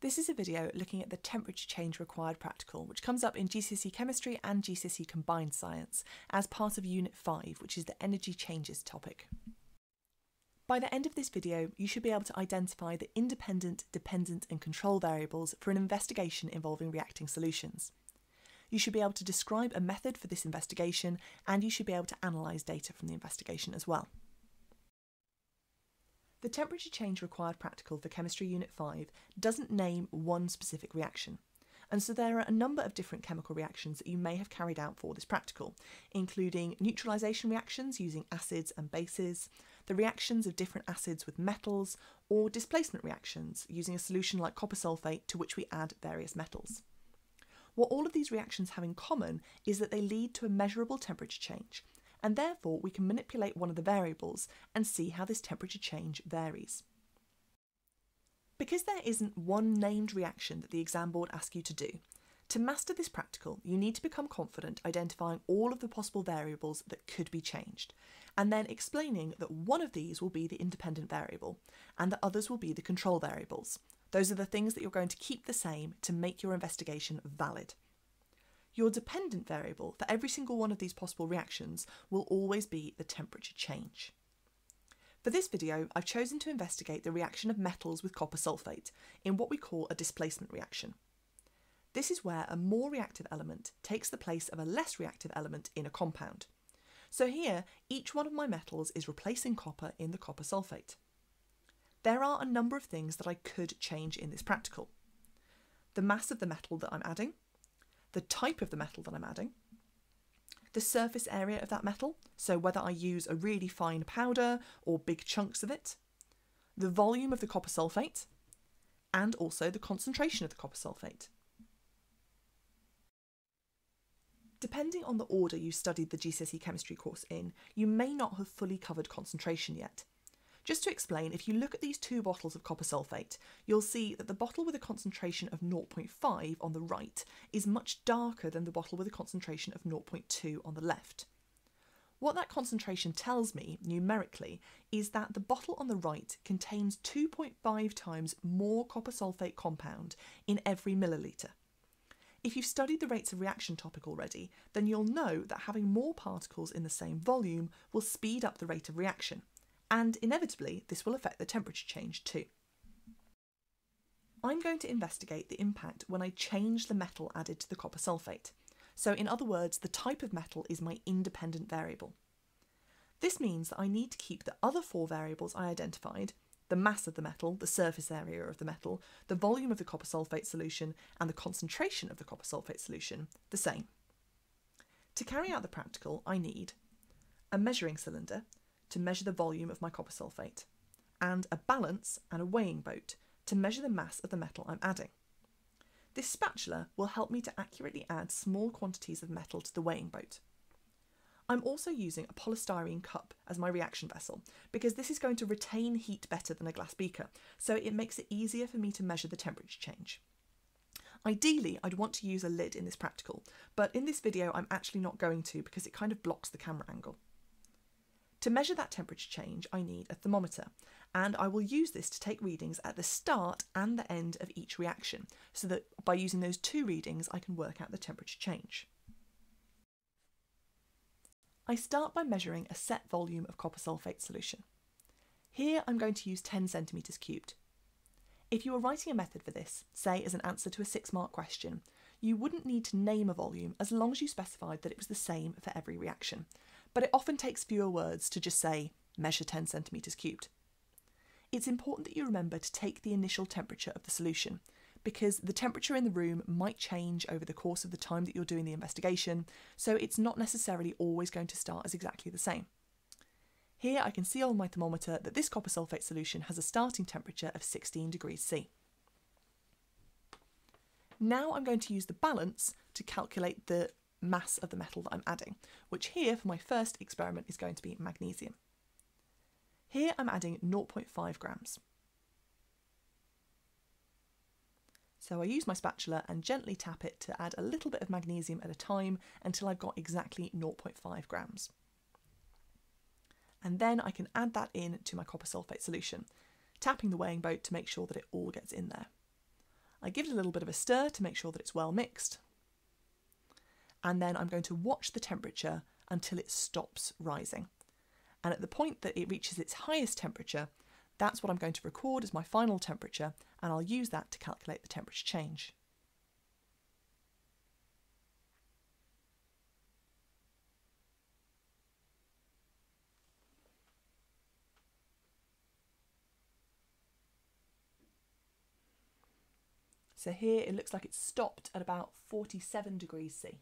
This is a video looking at the temperature change required practical, which comes up in GCSE Chemistry and GCSE Combined Science as part of Unit 5, which is the energy changes topic. By the end of this video, you should be able to identify the independent, dependent and control variables for an investigation involving reacting solutions. You should be able to describe a method for this investigation and you should be able to analyse data from the investigation as well. The temperature change required practical for Chemistry Unit 5 doesn't name one specific reaction, and so there are a number of different chemical reactions that you may have carried out for this practical, including neutralisation reactions using acids and bases, the reactions of different acids with metals, or displacement reactions using a solution like copper sulfate to which we add various metals. What all of these reactions have in common is that they lead to a measurable temperature change, and therefore we can manipulate one of the variables and see how this temperature change varies. Because there isn't one named reaction that the exam board asks you to do, to master this practical, you need to become confident identifying all of the possible variables that could be changed, and then explaining that one of these will be the independent variable, and that others will be the control variables. Those are the things that you're going to keep the same to make your investigation valid. Your dependent variable for every single one of these possible reactions will always be the temperature change. For this video, I've chosen to investigate the reaction of metals with copper sulfate in what we call a displacement reaction. This is where a more reactive element takes the place of a less reactive element in a compound. So here, each one of my metals is replacing copper in the copper sulfate. There are a number of things that I could change in this practical. The mass of the metal that I'm adding, the type of the metal that I'm adding, the surface area of that metal, so whether I use a really fine powder or big chunks of it, the volume of the copper sulfate, and also the concentration of the copper sulfate. Depending on the order you studied the GCSE chemistry course in, you may not have fully covered concentration yet, just to explain, if you look at these two bottles of copper sulfate, you'll see that the bottle with a concentration of 0.5 on the right is much darker than the bottle with a concentration of 0.2 on the left. What that concentration tells me, numerically, is that the bottle on the right contains 2.5 times more copper sulfate compound in every milliliter. If you've studied the rates of reaction topic already, then you'll know that having more particles in the same volume will speed up the rate of reaction, and inevitably this will affect the temperature change too. I'm going to investigate the impact when I change the metal added to the copper sulfate. So in other words, the type of metal is my independent variable. This means that I need to keep the other four variables I identified, the mass of the metal, the surface area of the metal, the volume of the copper sulfate solution, and the concentration of the copper sulfate solution, the same. To carry out the practical, I need a measuring cylinder to measure the volume of my copper sulfate, and a balance and a weighing boat to measure the mass of the metal I'm adding. This spatula will help me to accurately add small quantities of metal to the weighing boat. I'm also using a polystyrene cup as my reaction vessel because this is going to retain heat better than a glass beaker, so it makes it easier for me to measure the temperature change. Ideally, I'd want to use a lid in this practical, but in this video I'm actually not going to because it kind of blocks the camera angle. To measure that temperature change, I need a thermometer, and I will use this to take readings at the start and the end of each reaction, so that by using those two readings, I can work out the temperature change. I start by measuring a set volume of copper sulfate solution. Here I'm going to use 10 centimetres cubed. If you were writing a method for this, say as an answer to a six mark question, you wouldn't need to name a volume as long as you specified that it was the same for every reaction, but it often takes fewer words to just say measure 10 centimetres cubed. It's important that you remember to take the initial temperature of the solution because the temperature in the room might change over the course of the time that you're doing the investigation, so it's not necessarily always going to start as exactly the same. Here I can see on my thermometer that this copper sulfate solution has a starting temperature of 16 degrees C. Now I'm going to use the balance to calculate the mass of the metal that I'm adding, which here for my first experiment is going to be magnesium. Here I'm adding 0.5 grams. So I use my spatula and gently tap it to add a little bit of magnesium at a time until I've got exactly 0.5 grams. And then I can add that in to my copper sulfate solution, tapping the weighing boat to make sure that it all gets in there. I give it a little bit of a stir to make sure that it's well mixed. And then I'm going to watch the temperature until it stops rising. And at the point that it reaches its highest temperature, that's what I'm going to record as my final temperature, and I'll use that to calculate the temperature change. So here it looks like it's stopped at about 47 degrees C.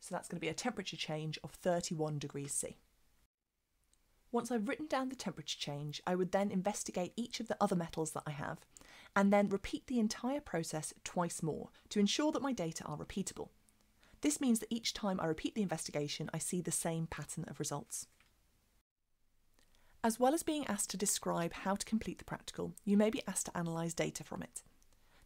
So that's going to be a temperature change of 31 degrees C. Once I've written down the temperature change, I would then investigate each of the other metals that I have and then repeat the entire process twice more to ensure that my data are repeatable. This means that each time I repeat the investigation, I see the same pattern of results. As well as being asked to describe how to complete the practical, you may be asked to analyse data from it.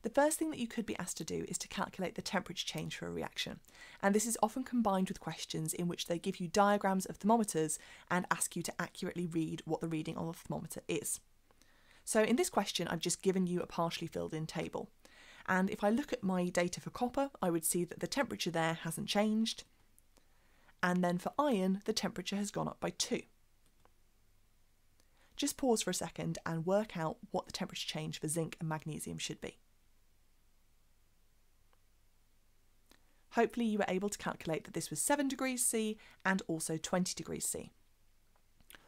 The first thing that you could be asked to do is to calculate the temperature change for a reaction, and this is often combined with questions in which they give you diagrams of thermometers and ask you to accurately read what the reading on the thermometer is. So in this question, I've just given you a partially filled in table. And if I look at my data for copper, I would see that the temperature there hasn't changed. And then for iron, the temperature has gone up by 2. Just pause for a second and work out what the temperature change for zinc and magnesium should be. Hopefully you were able to calculate that this was 7 degrees C and also 20 degrees C.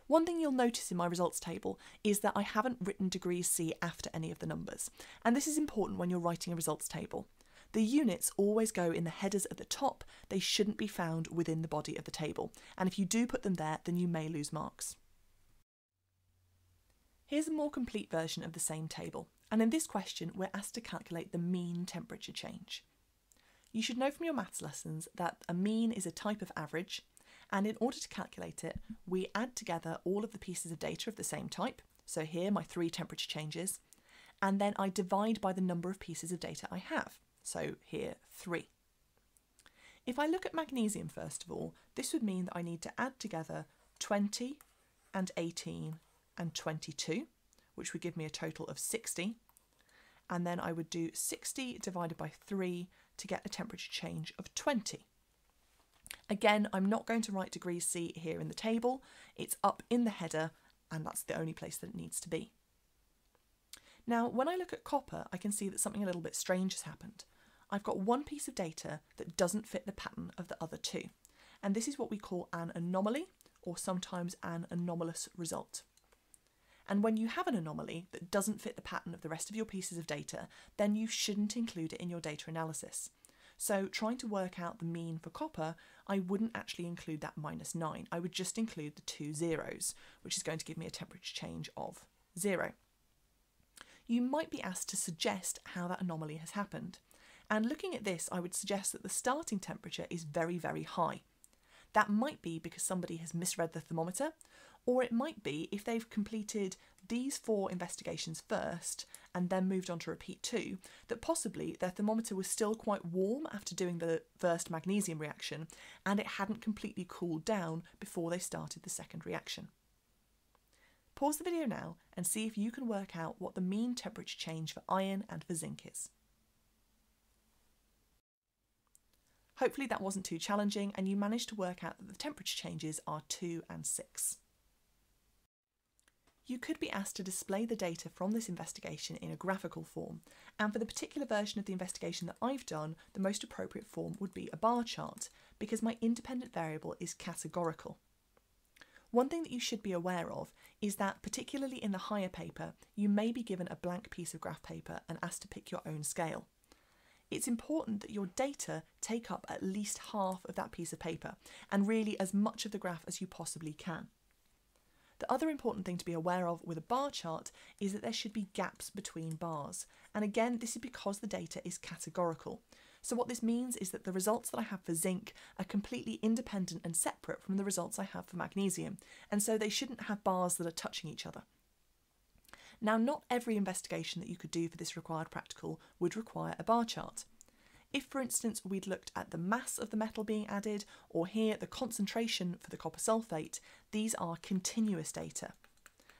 One thing you'll notice in my results table is that I haven't written degrees C after any of the numbers, and this is important when you're writing a results table. The units always go in the headers at the top, they shouldn't be found within the body of the table, and if you do put them there, then you may lose marks. Here's a more complete version of the same table, and in this question we're asked to calculate the mean temperature change. You should know from your maths lessons that a mean is a type of average, and in order to calculate it, we add together all of the pieces of data of the same type. So here, my three temperature changes, and then I divide by the number of pieces of data I have. So here, three. If I look at magnesium first of all, this would mean that I need to add together 20 and 18 and 22, which would give me a total of 60. And then I would do 60 divided by 3 to get a temperature change of 20. Again, I'm not going to write degrees C here in the table. It's up in the header and that's the only place that it needs to be. Now, when I look at copper, I can see that something a little bit strange has happened. I've got one piece of data that doesn't fit the pattern of the other two. And this is what we call an anomaly or sometimes an anomalous result. And when you have an anomaly that doesn't fit the pattern of the rest of your pieces of data, then you shouldn't include it in your data analysis. So trying to work out the mean for copper, I wouldn't actually include that minus 9. I would just include the two zeros, which is going to give me a temperature change of 0. You might be asked to suggest how that anomaly has happened. And looking at this, I would suggest that the starting temperature is very, very high. That might be because somebody has misread the thermometer, or it might be if they've completed these four investigations first and then moved on to repeat two, that possibly their thermometer was still quite warm after doing the first magnesium reaction and it hadn't completely cooled down before they started the second reaction. Pause the video now and see if you can work out what the mean temperature change for iron and for zinc is. Hopefully that wasn't too challenging and you managed to work out that the temperature changes are 2 and 6. You could be asked to display the data from this investigation in a graphical form, and for the particular version of the investigation that I've done, the most appropriate form would be a bar chart, because my independent variable is categorical. One thing that you should be aware of is that, particularly in the higher paper, you may be given a blank piece of graph paper and asked to pick your own scale. It's important that your data take up at least half of that piece of paper, and really as much of the graph as you possibly can. The other important thing to be aware of with a bar chart is that there should be gaps between bars. And again, this is because the data is categorical. So what this means is that the results that I have for zinc are completely independent and separate from the results I have for magnesium. And so they shouldn't have bars that are touching each other. Now, not every investigation that you could do for this required practical would require a bar chart. If, for instance, we'd looked at the mass of the metal being added, or here the concentration for the copper sulfate, these are continuous data.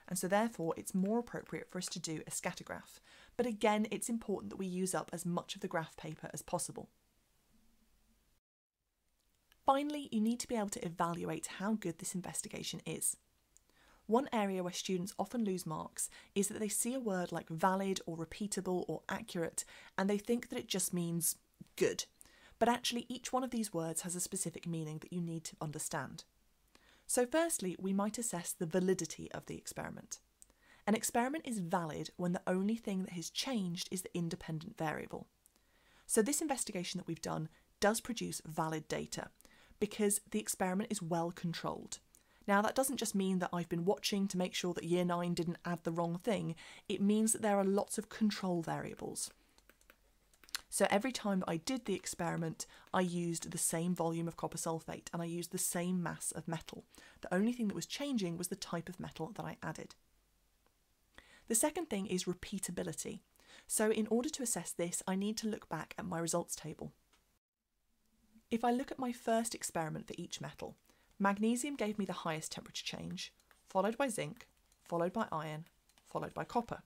And so therefore it's more appropriate for us to do a scatter graph. but again, it's important that we use up as much of the graph paper as possible. Finally, you need to be able to evaluate how good this investigation is. One area where students often lose marks is that they see a word like valid or repeatable or accurate and they think that it just means good. But actually, each one of these words has a specific meaning that you need to understand. So, firstly, we might assess the validity of the experiment. An experiment is valid when the only thing that has changed is the independent variable. So, this investigation that we've done does produce valid data because the experiment is well controlled. Now, that doesn't just mean that I've been watching to make sure that year 9 didn't add the wrong thing, it means that there are lots of control variables. So every time I did the experiment, I used the same volume of copper sulfate and I used the same mass of metal. The only thing that was changing was the type of metal that I added. The second thing is repeatability. So in order to assess this, I need to look back at my results table. If I look at my first experiment for each metal, magnesium gave me the highest temperature change, followed by zinc, followed by iron, followed by copper.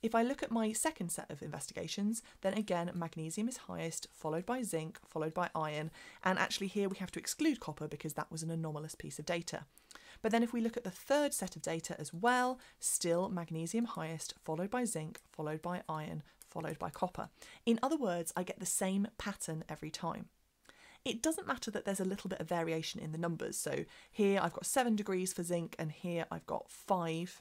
If I look at my second set of investigations, then again magnesium is highest, followed by zinc, followed by iron, and actually here we have to exclude copper because that was an anomalous piece of data. But then if we look at the third set of data as well, still magnesium highest, followed by zinc, followed by iron, followed by copper. In other words, I get the same pattern every time. It doesn't matter that there's a little bit of variation in the numbers. So here I've got seven degrees for zinc and here I've got five,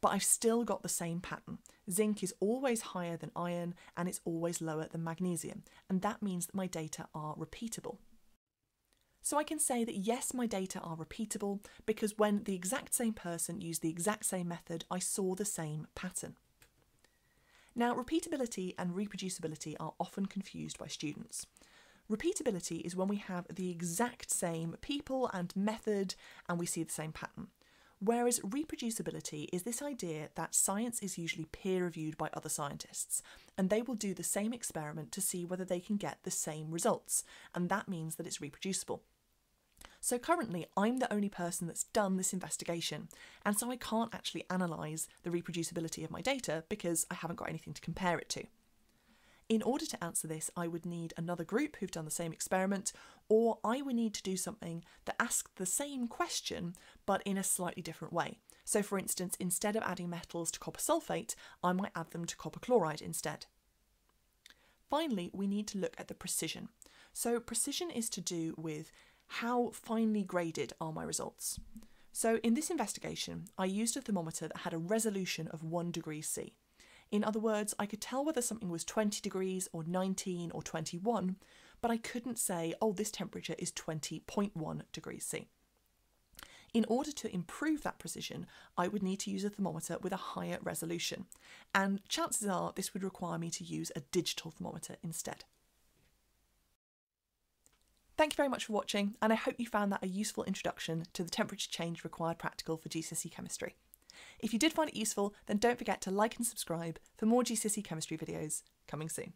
but I've still got the same pattern. Zinc is always higher than iron and it's always lower than magnesium. And that means that my data are repeatable. So I can say that yes, my data are repeatable because when the exact same person used the exact same method, I saw the same pattern. Now, repeatability and reproducibility are often confused by students. Repeatability is when we have the exact same people and method and we see the same pattern. Whereas reproducibility is this idea that science is usually peer reviewed by other scientists, and they will do the same experiment to see whether they can get the same results, and that means that it's reproducible. So currently, I'm the only person that's done this investigation, and so I can't actually analyse the reproducibility of my data because I haven't got anything to compare it to. In order to answer this, I would need another group who've done the same experiment, or I would need to do something that asks the same question but in a slightly different way. So, for instance, instead of adding metals to copper sulfate, I might add them to copper chloride instead. Finally, we need to look at the precision. So, precision is to do with how finely graded are my results. So, in this investigation, I used a thermometer that had a resolution of 1 degree C. In other words, I could tell whether something was 20 degrees or 19 or 21, but I couldn't say, oh, this temperature is 20.1 degrees C. In order to improve that precision, I would need to use a thermometer with a higher resolution, and chances are this would require me to use a digital thermometer instead. Thank you very much for watching, and I hope you found that a useful introduction to the temperature change required practical for GCSE chemistry. If you did find it useful, then don't forget to like and subscribe for more GCSE chemistry videos coming soon.